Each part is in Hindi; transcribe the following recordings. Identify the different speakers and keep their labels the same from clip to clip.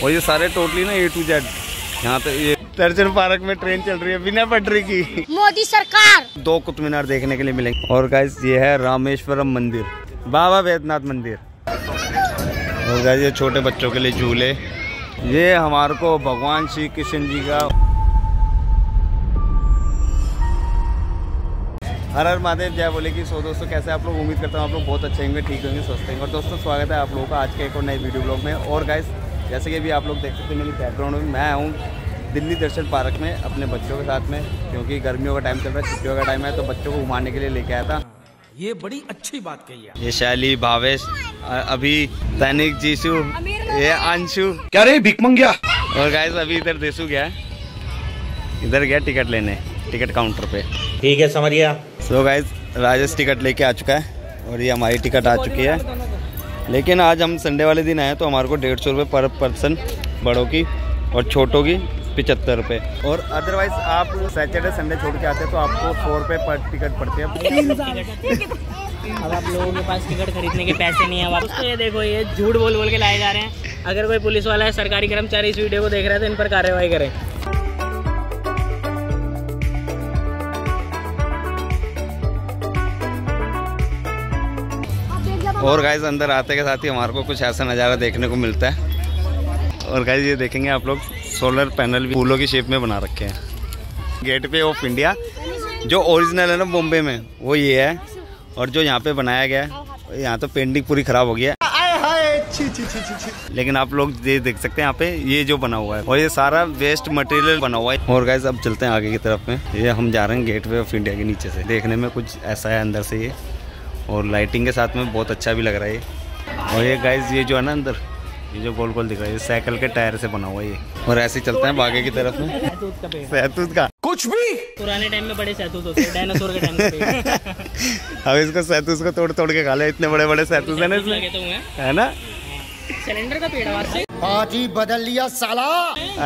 Speaker 1: और ये सारे टोटली ना ए टू जेड यहाँ पे ये दर्जन पार्क में ट्रेन चल रही है बिना पटरी की।
Speaker 2: मोदी सरकार।
Speaker 1: दो कुतुब मीनार देखने के लिए मिलेंगे। और गाइस ये है रामेश्वरम मंदिर। बाबा वैद्यनाथ मंदिर। और गाइस ये छोटे बच्चों के लिए झूले। ये हमारे को भगवान श्री कृष्ण जी का हर हर महादेव जय बोले की सो दोस्तों कैसे आप लोग? उम्मीद करता हूँ आप लोग बहुत अच्छे होंगे ठीक होंगे स्वस्थ होंगे। और दोस्तों स्वागत है आप लोगों का आज के एक और नए वीडियो ब्लॉग में। और गाइस जैसे कि अभी आप लोग देख सकते हैं मेरी बैकग्राउंड में मैं हूँ दिल्ली दर्शन पार्क में अपने बच्चों के साथ में क्योंकि गर्मियों का टाइम चल रहा है छुट्टियों का टाइम है तो बच्चों को घुमाने के लिए लेके आया था।
Speaker 3: ये बड़ी अच्छी बात कही है।
Speaker 1: ये शैली भावेश अभी तैनिक जीशु ये अंशु।
Speaker 3: क्या रे भिक मंगिया
Speaker 1: और गाइस अभी इधर देसु गया है। इधर गया टिकट लेने टिकट काउंटर पे।
Speaker 3: ठीक है समझिया
Speaker 1: सो गाइस राजेश टिकट लेके आ चुका है और ये हमारी टिकट आ चुकी है। लेकिन आज हम संडे वाले दिन आए तो हमारे को डेढ़ सौ रुपये पर पर्सन बड़ों की और छोटों की पिचहत्तर रुपये। और अदरवाइज़ आप सैटरडे संडे छोड़ के आते हैं तो आपको सौ रुपये पर टिकट पड़ती है।
Speaker 4: अब आप लोगों के पास टिकट खरीदने के पैसे नहीं है वापस तो ये देखो ये झूठ बोल बोल के लाए जा रहे हैं। अगर कोई पुलिस वाला है सरकारी कर्मचारी इस वीडियो को देख रहे हैं तो इन पर कार्रवाई करें।
Speaker 1: और गाइज़ अंदर आते के साथ ही हमारे को कुछ ऐसा नज़ारा देखने को मिलता है। और गाइज़ ये देखेंगे आप लोग सोलर पैनल भी फूलों की शेप में बना रखे हैं। गेट पे ऑफ़ इंडिया जो ओरिजिनल है ना बॉम्बे में वो ये है। और जो यहाँ पे बनाया गया है यहाँ तो पेंटिंग पूरी खराब हो गया है। लेकिन आप लोग ये देख सकते हैं यहाँ पे ये जो बना हुआ है और ये सारा वेस्ट मटेरियल बना हुआ है। और गाइज़ अब चलते हैं आगे की तरफ़ में। ये हम जा रहे हैं गेट वे ऑफ़ इंडिया के नीचे से। देखने में कुछ ऐसा है अंदर से ये। और लाइटिंग के साथ में बहुत अच्छा भी लग रहा है ये। और ये गाइज़ ये जो है ना अंदर ये जो गोल गोल दिख रहा है ये साइकिल के टायर से बना हुआ है ये। और ऐसे ही चलते हैं बागे की तरफ़ में।
Speaker 4: सहतूत का।
Speaker 3: कुछ भी!
Speaker 4: पुराने टाइम में बड़े सहतूत होते हैं डायनासोर के टाइम
Speaker 1: अब इसको सहतूत को तोड़ तोड़ के खा ले इतने बड़े बड़े सहतूत है ना इसमें।
Speaker 4: लगे तो
Speaker 1: है ना?
Speaker 4: सिलेंडर का पेड़ आवाज़ से।
Speaker 3: आज ही बदल लिया साला।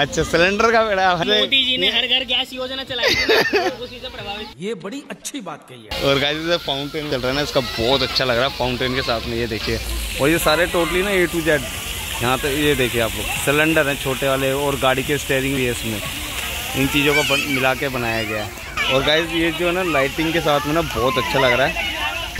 Speaker 1: अच्छा सिलेंडर का है
Speaker 4: मोदी जी ने हर घर गैस योजना चलाई उसी से प्रभावित।
Speaker 3: ये बड़ी अच्छी बात कही है।
Speaker 1: और गाइस फाउंटेन चल रहा है ना इसका बहुत अच्छा लग रहा है फाउंटेन के साथ में ये देखिए। और ये सारे टोटली ना ए टू जेड यहाँ तो ये देखिए आप लोग सिलेंडर हैं छोटे वाले और गाड़ी के स्टेयरिंग भी है इसमें। इन चीज़ों को मिला के बनाया गया है। और गाइस ये जो है ना लाइटिंग के साथ में ना बहुत अच्छा लग रहा है।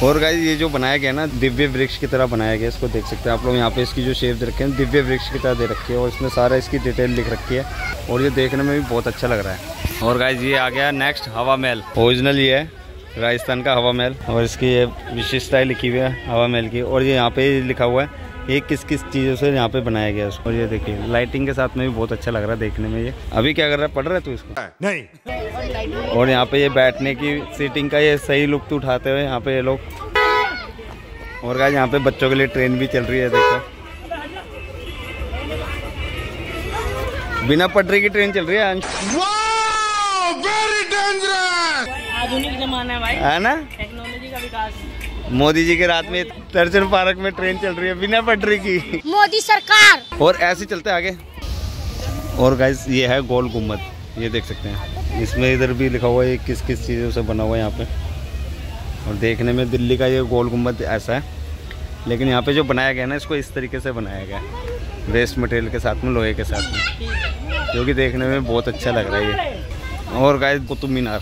Speaker 1: और गाइज़ ये जो बनाया गया ना, दिव्य वृक्ष की तरह बनाया गया इसको देख सकते हैं आप लोग। यहाँ पे इसकी जो शेप दे रखे हैं, दिव्य वृक्ष की तरह दे रखी है और इसमें सारा इसकी डिटेल लिख रखी है। और ये देखने में भी बहुत अच्छा लग रहा है। और गाइज़ ये आ गया नेक्स्ट हवा महल। ओरिजिनल ये है, राजस्थान का हवा महल। और इसकी ये विशेषताएँ लिखी हुई है हवा महल की। और ये यहाँ पे लिखा हुआ है ये किस किस चीज़ों से यहाँ पे बनाया गया उसको? और ये देखिए लाइटिंग के साथ में भी बहुत अच्छा लग रहा है देखने में ये। अभी क्या कर रहा है? पढ़ रहा है तू इसको?
Speaker 3: नहीं।
Speaker 1: और यहाँ पे ये बैठने की सीटिंग का ये सही लुप्त उठाते हुए यहाँ पे ये लोग। और क्या यहाँ पे बच्चों के लिए ट्रेन भी चल रही है देखो। बिना पटरी की ट्रेन चल रही है अंश।
Speaker 4: आधुनिक जमाना है भाई।
Speaker 1: है ना?
Speaker 4: टेक्नोलॉजी का विकास।
Speaker 1: मोदी जी के रात में दर्शन पार्क में ट्रेन चल रही है बिना पटरी की।
Speaker 2: मोदी सरकार।
Speaker 1: और ऐसे चलते आगे। और गाइस ये है गोल गुंबद ये देख सकते हैं। इसमें इधर भी लिखा हुआ है किस किस चीज़ों से बना हुआ है यहाँ पे। और देखने में दिल्ली का ये गोल गुंबद ऐसा है। लेकिन यहाँ पे जो बनाया गया है ना इसको इस तरीके से बनाया गया है। वेस्ट मटेरियल के साथ में लोहे के साथ में। जो कि देखने में बहुत अच्छा लग रहा है ये। और गाय कुतुब मीनार।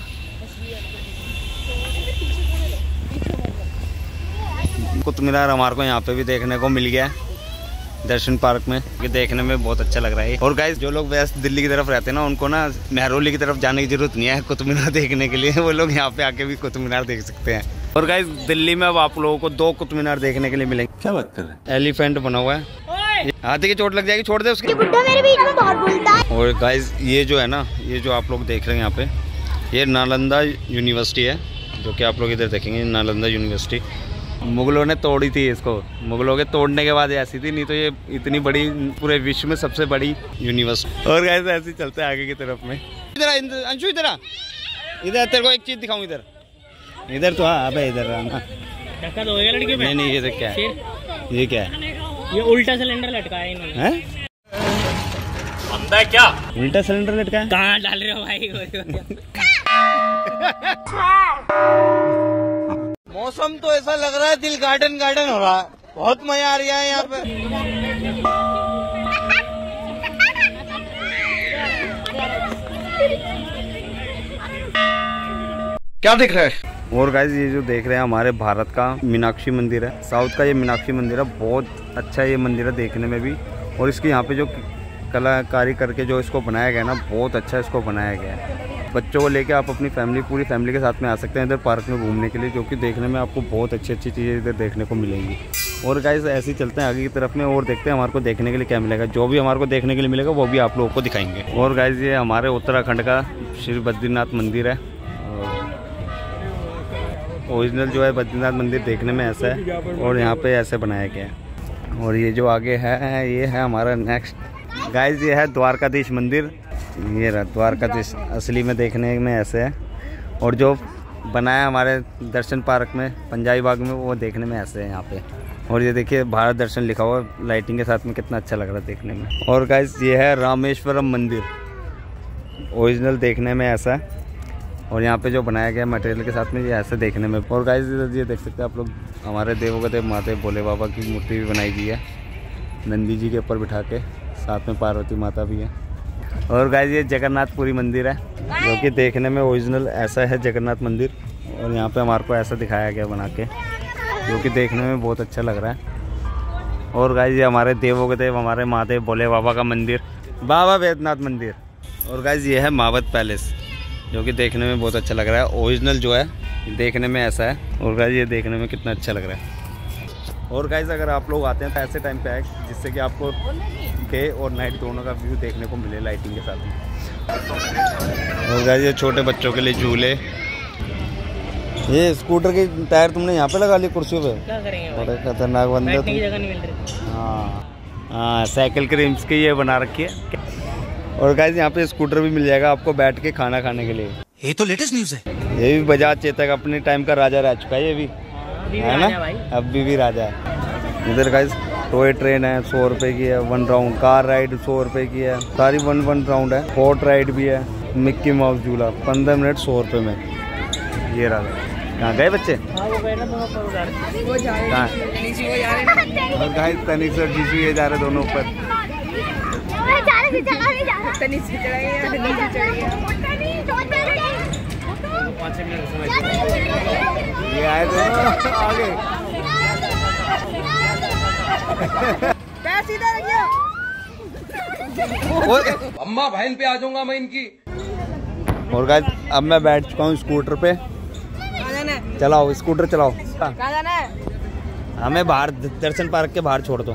Speaker 1: कुतुब मीनार हमारे को यहाँ पे भी देखने को मिल गया। है दर्शन पार्क में ये देखने में बहुत अच्छा लग रहा है। और गाइस जो लोग वेस्ट दिल्ली की तरफ़ रहते हैं ना उनको ना मेहरोली की तरफ़ जाने की ज़रूरत नहीं है कुतुब मीनार देखने के लिए। वो लोग यहाँ पे आके भी कुतुब मीनार देख सकते हैं। और गाइस दिल्ली में अब आप लोगों को दो कुतुब मीनार देखने के लिए मिलेंगे।
Speaker 3: क्या बात कर रहे हैं?
Speaker 1: एलिफेंट बना हुआ है। हाथी की चोट लग जाएगी छोड़ दे उसकी।
Speaker 2: मेरे बीच में बहुत बोलता है।
Speaker 1: और गाइस ये जो है ना ये जो आप लोग देख रहे हैं यहाँ पे ये नालंदा यूनिवर्सिटी है जो कि आप लोग इधर देखेंगे नालंदा यूनिवर्सिटी। मुगलों ने तोड़ी थी इसको। मुगलों के तोड़ने के बाद ऐसी थी नहीं तो ये इतनी बड़ी पूरे विश्व में सबसे बड़ी यूनिवर्सिटी और गाइस ऐसे चलते हैं आगे की तरफ़ में। इधर अंशु इधर इधर तेरे को एक चीज़ दिखाऊँ इधर। इधर तो हाँ अबे इधर आना
Speaker 4: तो लड़के
Speaker 1: नहीं नहीं ये देख क्या है। ये क्या है?
Speaker 4: ये उल्टा सिलेंडर लटकाया है इन्होंने।
Speaker 1: हैं?
Speaker 3: क्या?
Speaker 1: उल्टा सिलेंडर लटका है?
Speaker 4: कहाँ डाल रहे हो भाई?
Speaker 1: मौसम तो ऐसा लग रहा है दिल गार्डन गार्डन हो रहा है। बहुत मज़ा आ रहा है यहाँ पे।
Speaker 3: क्या दिख रहा है?
Speaker 1: और गाइज़ ये जो देख रहे हैं हमारे भारत का मीनाक्षी मंदिर है साउथ का ये मीनाक्षी मंदिर है बहुत अच्छा ये मंदिर है देखने में भी। और इसके यहाँ पे जो कलाकारी करके जो इसको बनाया गया ना बहुत अच्छा इसको बनाया गया है। बच्चों को लेके आप अपनी फैमिली, पूरी फैमिली के साथ में आ सकते हैं इधर पार्क में घूमने के लिए, जो कि देखने में आपको बहुत अच्छी अच्छी चीज़ें इधर देखने को मिलेंगी। और गाइज़ ऐसे ही चलते हैं आगे की तरफ़ में और देखते हैं हमारे को देखने के लिए क्या मिलेगा। जो भी हमारे को देखने के लिए मिलेगा, वो भी आप लोगों को दिखाएँगे। और गाइज़ ये हमारे उत्तराखंड का श्री बद्रीनाथ मंदिर है। ओरिजिनल जो है बद्रीनाथ मंदिर देखने में ऐसा है और यहाँ पे ऐसे बनाया गया है। और ये जो आगे है, ये है हमारा नेक्स्ट गाइज़ ये है द्वारकाधीश मंदिर। ये द्वारकाधीश असली में देखने में ऐसे है। और जो बनाया हमारे दर्शन पार्क में, पंजाबी बाग में, वो देखने में ऐसे है यहाँ पे। और ये देखिए, भारत दर्शन लिखा हुआ लाइटिंग के साथ में कितना अच्छा लग रहा है देखने में। और गाइज़ ये है रामेश्वरम मंदिर। ओरिजिनल देखने में ऐसा है। और यहाँ पे जो बनाया गया मटेरियल के साथ में, ये ऐसे देखने में। और गाइस ये देख सकते हैं आप लोग, हमारे देवों के देव माते, भोले बाबा की मूर्ति भी बनाई गई है। नंदी जी के ऊपर बिठा के, साथ में पार्वती माता भी है। और गाइस ये जगन्नाथपुरी मंदिर है, जो कि देखने में ओरिजिनल ऐसा है जगन्नाथ मंदिर, और यहाँ पे हमारे को ऐसा दिखाया गया बना के, जो कि देखने में बहुत अच्छा लग रहा है। और गाइज़ ये हमारे देवों के देव हमारे महादेव भोले बाबा का मंदिर, बाबा वैद्यनाथ मंदिर। और गाइज़ ये है मावत पैलेस, जो कि देखने में बहुत अच्छा लग रहा है। ओरिजिनल जो है, देखने में ऐसा है। और गाइज़ ये देखने में कितना अच्छा लग रहा है। और गाइज़ अगर आप लोग आते हैं तो ऐसे टाइम पे आए जिससे कि आपको डे और नाइट दोनों का व्यू देखने को मिले लाइटिंग के साथ। और गाइज़ ये छोटे बच्चों के लिए झूले। ये स्कूटर के टायर तुमने यहाँ पे लगा ली कुर्सियों पे?
Speaker 4: क्या करेंगे
Speaker 1: बड़े खतरनाक बंदे
Speaker 4: की जगह नहीं मिल रही।
Speaker 1: हाँ। हाँ साइकिल के रिम्स की ये बना रखी है। और गाइज़ यहाँ पे स्कूटर भी मिल जाएगा आपको बैठ के खाना खाने के लिए।
Speaker 3: ये तो लेटेस्ट न्यूज़ है।
Speaker 1: ये भी बजाज चेतक अपने टाइम का राजा रह चुका है ये भी। है ना? अब भी, भी राजा है। इधर गाइज़ टॉय ट्रेन है सौ रुपए की है वन राउंड कार राइड सौ रुपए की है। सारी वन वन राउंड है। फोर्ट राइड भी है मिक्की माउस झूला पंद्रह मिनट सौ रुपए में। ये रहा कहाँ गए बच्चे?
Speaker 4: हाँ वो गए ना दोनों
Speaker 1: कहाँ? और गाइज़ तनिक सर जीशु ये जा रहे दोनों ऊपर।
Speaker 4: पाँच छः मिनट समय
Speaker 1: ये आए दोनों आगे।
Speaker 3: अम्मा बहन पे आ जाऊँगा मैं इनकी।
Speaker 1: और गाइस अब मैं बैठ चुका हूँ स्कूटर पे। चलाओ स्कूटर चलाओ। हमें बाहर दर्शन पार्क के बाहर छोड़ दो।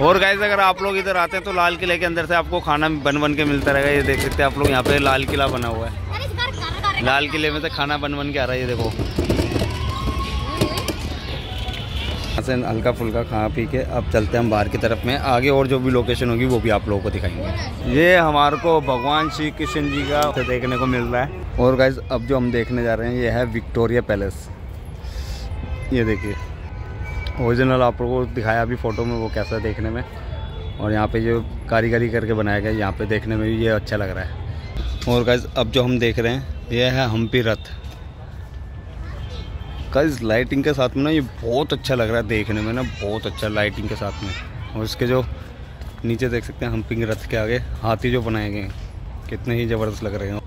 Speaker 1: और गाइस अगर आप लोग इधर आते हैं तो लाल किले के अंदर से आपको खाना बन बन के मिलता रहेगा। ये देख सकते हैं आप लोग यहाँ पे लाल किला बना हुआ है। लाल किले में से खाना बन बन के आ रहा है ये देखो। यहाँ से हल्का फुल्का खा पी के अब चलते हैं हम बाहर की तरफ़ में। आगे और जो भी लोकेशन होगी वो भी आप लोगों को दिखाएँगे। ये हमारे को भगवान श्री कृष्ण जी का देखने को मिल रहा है। और गाइज़ अब जो हम देखने जा रहे हैं ये है विक्टोरिया पैलेस ये देखिए। ओरिजिनल आप लोगों को दिखाया अभी फ़ोटो में वो कैसा है देखने में। और यहाँ पे जो कारीगरी करके बनाया गया यहाँ पे देखने में भी ये अच्छा लग रहा है। और गाइज़ अब जो हम देख रहे हैं, ये है हम्पी रथ। गाइज़ लाइटिंग के साथ में ना ये बहुत अच्छा लग रहा है देखने में ना, बहुत अच्छा लाइटिंग के साथ में। और इसके जो नीचे देख सकते हैं हम्पिंग रथ के आगे हाथी जो बनाए गए कितने ही ज़बरदस्त लग रहे हैं।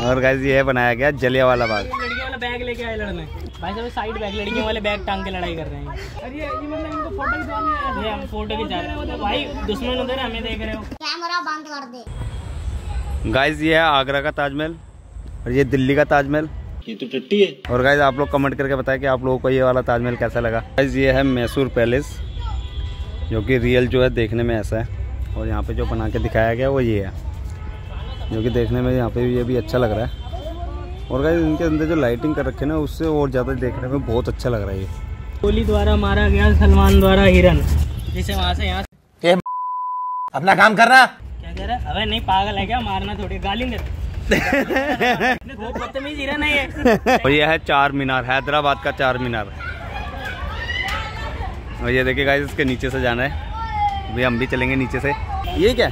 Speaker 1: और गाइज़ ये बनाया गया जलिया वाला बाग।
Speaker 4: वाला बैग लेके आए लड़ने। भाई साहब साइड बैग लड़कियों वाले बैग टांग के लड़ाई कर रहे हैं। अरे ये मतलब इनको फ़ोटो खिंचवाने हम फ़ोटो खिंचा रहे हैं। भाई दुश्मन उधर हमें देख रहे हो।
Speaker 2: कैमरा बंद कर दे।
Speaker 1: गाइज़ ये है आगरा का ताजमहल और ये दिल्ली का ताजमहल।
Speaker 3: ये तो टट्टी है।
Speaker 1: और गाइज़ आप लोग कमेंट करके बताएँ कि आप लोगों को ये वाला ताजमहल कैसा लगा। गाइज़ ये है मैसूर पैलेस जो कि रियल जो है देखने में ऐसा है। और यहाँ पे जो बना के दिखाया गया वो ये है। जो कि देखने में यहाँ पे ये भी अच्छा लग रहा है। और गाइज़ इनके अंदर जो लाइटिंग कर रखे ना उससे और ज़्यादा देखने में बहुत अच्छा लग रहा है
Speaker 4: गोली द्वारा मारा गया सलमान द्वारा हिरन। जिसे वहाँ से यहाँ
Speaker 3: अपना काम करना।
Speaker 4: क्या कह रहा है? अबे नहीं पागल है क्या? मारना थोड़ी गाली दे वो बदतमीज हिरन है ये।
Speaker 1: और ये है चार मीनार हैदराबाद का चार मीनार। और ये देखिए गाइस इसके नीचे से जाना है। अभी हम भी चलेंगे नीचे से। ये क्या?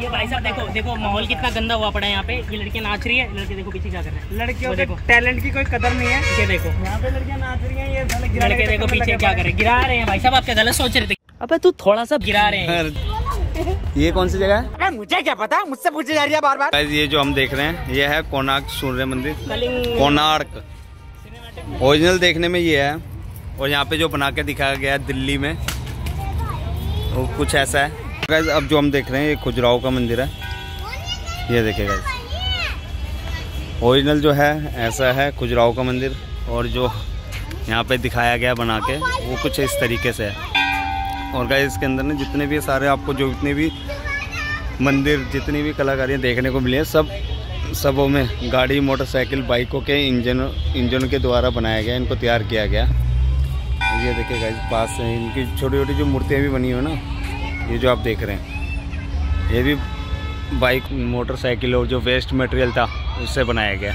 Speaker 4: ये भाई साहब देखो देखो माहौल कितना गंदा हुआ पड़ा है यहाँ पे। ये लड़कियाँ नाच रही है लड़के देखो पीछे क्या कर रहे हैं। लड़कियों के टैलेंट की कोई कदर नहीं है। ये देखो। यहाँ पे लड़कियाँ नाच रही हैं ये लड़के देखो पीछे क्या कर रहे हैं। गिरा रहे हैं भाई साहब आप क्या गलत सोच रहे थे। अबे तू थोड़ा सा गिरा रहे हैं।
Speaker 1: ये कौन सी जगह है?
Speaker 3: मुझे क्या पता? मुझसे पूछी जा रही है बार बार
Speaker 1: ये जो हम देख रहे हैं ये है कोणार्क सूर्य मंदिर। कोणार्क। ओरिजिनल देखने में ये है और यहाँ पे जो बना के दिखाया गया है दिल्ली में वो कुछ ऐसा है। Guys, अब जो हम देख रहे हैं ये खुजराहो का मंदिर है। ये देखिए guys ओरिजिनल जो है ऐसा है खुजराहो का मंदिर और जो यहाँ पे दिखाया गया बना के वो कुछ इस तरीके से है। और गाइस इसके अंदर ना जितने भी सारे आपको जो जितने भी मंदिर जितनी भी कलाकारियाँ देखने को मिली हैं सब सबों में गाड़ी मोटरसाइकिल बाइकों के इंजन इंजन के द्वारा बनाया गया इनको तैयार किया गया। ये देखिए गाइस पास इनकी छोटी छोटी जो मूर्तियाँ भी बनी हुई ना ये जो आप देख रहे हैं, ये भी बाइक मोटरसाइकिल और जो वेस्ट मटेरियल था, उससे बनाया गया।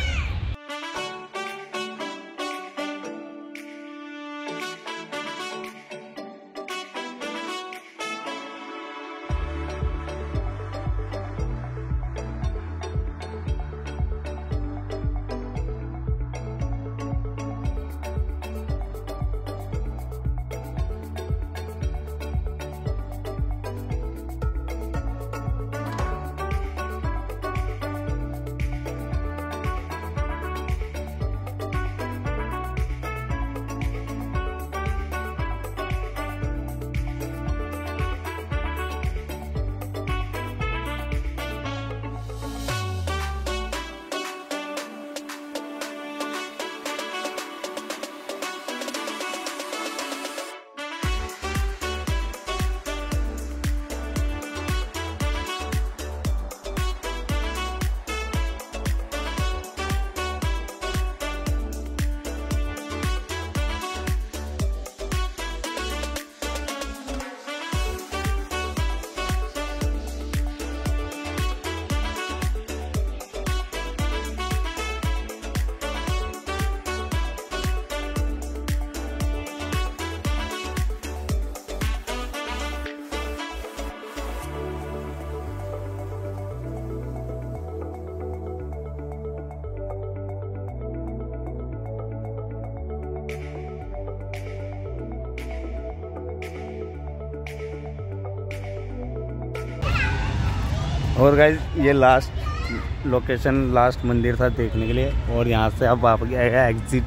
Speaker 1: और गाइज़ ये लास्ट लोकेशन लास्ट मंदिर था देखने के लिए। और यहाँ से अब आप गया एग्जिट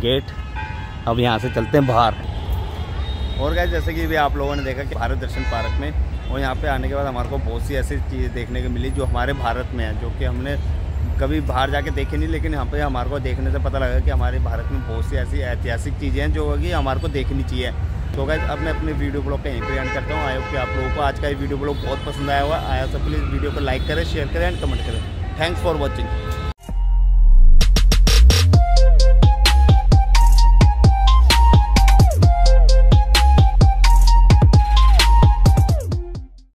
Speaker 1: गेट अब यहाँ से चलते हैं बाहर। और गाइज़ जैसे कि भी आप लोगों ने देखा कि भारत दर्शन पार्क में, और यहाँ पे आने के बाद हमारे को बहुत सी ऐसी चीज़ें देखने को मिली जो हमारे भारत में है, जो कि हमने कभी बाहर जाके देखे नहीं, लेकिन यहाँ पे हमारे को देखने से पता लगा कि हमारे भारत में बहुत सी ऐसी ऐतिहासिक चीज़ें हैं जो कि हमारे को देखनी चाहिए। तो गाइज़ अब मैं अपने वीडियो ब्लॉग का यहीं पर एंड करता हूँ। आई होप कि आप लोगों को आज का ये वीडियो ब्लॉग बहुत पसंद आया हुआ आया तो प्लीज़ वीडियो को लाइक करें शेयर करें एंड कमेंट करें। Thanks for watching